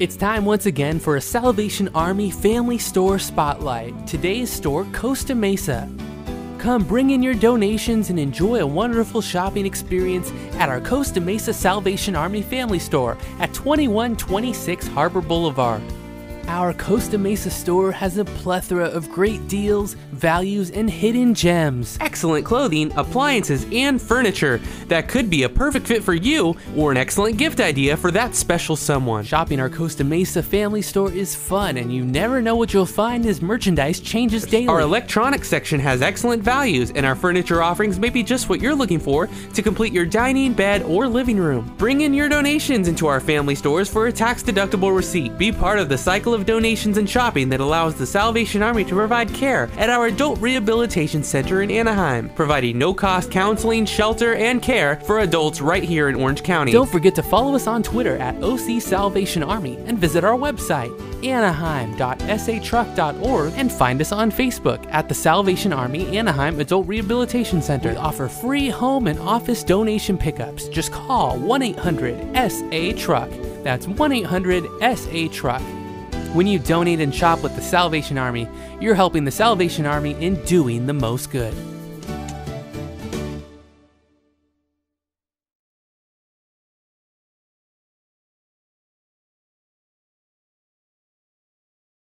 It's time once again for a Salvation Army Family Store Spotlight. Today's store, Costa Mesa. Come bring in your donations and enjoy a wonderful shopping experience at our Costa Mesa Salvation Army Family Store at 2126 Harbor Boulevard. Our Costa Mesa store has a plethora of great deals, values, and hidden gems. Excellent clothing, appliances, and furniture that could be a perfect fit for you or an excellent gift idea for that special someone. Shopping our Costa Mesa family store is fun, and you never know what you'll find as merchandise changes daily. Our electronics section has excellent values, and our furniture offerings may be just what you're looking for to complete your dining, bed, or living room. Bring in your donations into our family stores for a tax deductible receipt. Be part of the cycle of donations and shopping that allows the Salvation Army to provide care at our Adult Rehabilitation Center in Anaheim, providing no cost counseling, shelter, and care for adults right here in Orange County. Don't forget to follow us on Twitter at OC Salvation Army and visit our website, anaheim.satruck.org, and find us on Facebook at the Salvation Army Anaheim Adult Rehabilitation Center. We offer free home and office donation pickups. Just call 1 800 SA Truck. That's 1 800 SA Truck. When you donate and shop with the Salvation Army, you're helping the Salvation Army in doing the most good.